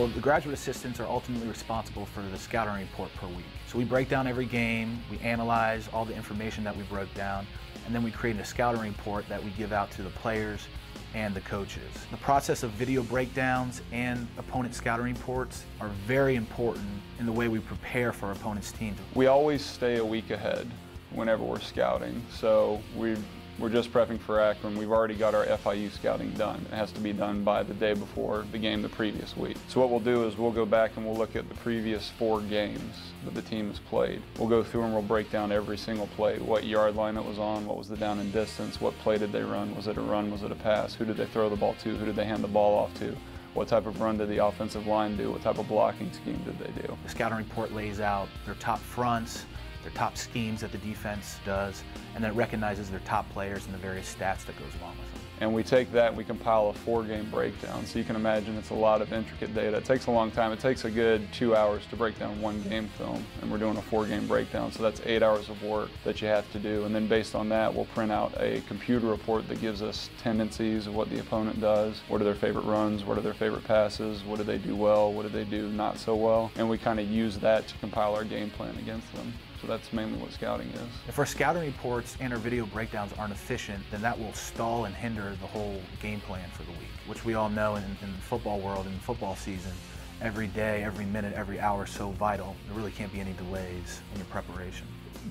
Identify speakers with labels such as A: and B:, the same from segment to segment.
A: Well, the graduate assistants are ultimately responsible for the scouting report per week. So we break down every game, we analyze all the information that we broke down, and then we create a scouting report that we give out to the players and the coaches. The process of video breakdowns and opponent scouting reports are very important in the way we prepare for our opponent's teams.
B: We always stay a week ahead whenever we're scouting. So we just prepping for Akron. We've already got our FIU scouting done. It has to be done by the day before the game the previous week. So what we'll do is we'll go back and we'll look at the previous four games that the team has played. We'll go through and we'll break down every single play, what yard line it was on, what was the down and distance, what play did they run, was it a run, was it a pass, who did they throw the ball to, who did they hand the ball off to, what type of run did the offensive line do, what type of blocking scheme did they do.
A: The scouting report lays out their top fronts, their top schemes that the defense does, and then it recognizes their top players and the various stats that goes along with them.
B: And we take that and we compile a four-game breakdown. So you can imagine it's a lot of intricate data. It takes a long time. It takes a good two hours to break down one game film, and we're doing a four-game breakdown. So that's eight hours of work that you have to do. And then based on that, we'll print out a computer report that gives us tendencies of what the opponent does. What are their favorite runs? What are their favorite passes? What do they do well? What do they do not so well? And we kind of use that to compile our game plan against them. So that's mainly what scouting is.
A: If our scouting reports and our video breakdowns aren't efficient, then that will stall and hinder the whole game plan for the week, which we all know in, in the football world, in football season, every day, every minute, every hour is so vital. There really can't be any delays in your preparation.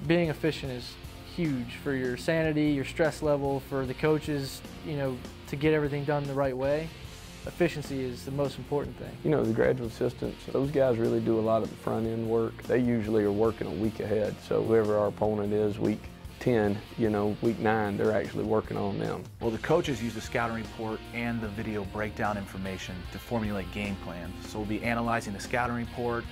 C: Being efficient is huge for your sanity, your stress level, for the coaches, you know, to get everything done the right way efficiency is the most important thing.
D: You know, the graduate assistants, those guys really do a lot of the front end work. They usually are working a week ahead. So whoever our opponent is, week 10, you know, week 9, they're actually working on them.
A: Well, the coaches use the scouting report and the video breakdown information to formulate game plans. So we'll be analyzing the scouting report,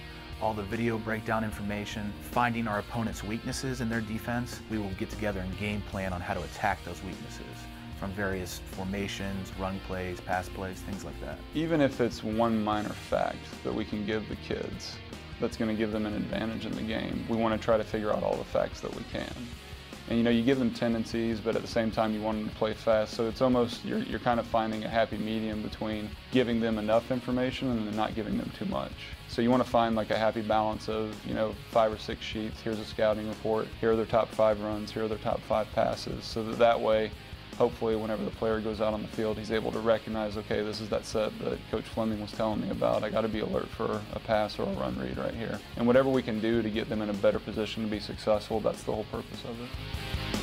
A: all the video breakdown information, finding our opponent's weaknesses in their defense. We will get together and game plan on how to attack those weaknesses from various formations, run plays, pass plays, things like that.
B: Even if it's one minor fact that we can give the kids that's going to give them an advantage in the game, we want to try to figure out all the facts that we can. And you know, you give them tendencies, but at the same time you want them to play fast. So it's almost, you're, you're kind of finding a happy medium between giving them enough information and not giving them too much. So you want to find like a happy balance of, you know, five or six sheets, here's a scouting report, here are their top five runs, here are their top five passes, so that that way hopefully whenever the player goes out on the field, he's able to recognize, okay, this is that set that Coach Fleming was telling me about. I got to be alert for a pass or a run read right here. And whatever we can do to get them in a better position to be successful, that's the whole purpose of it.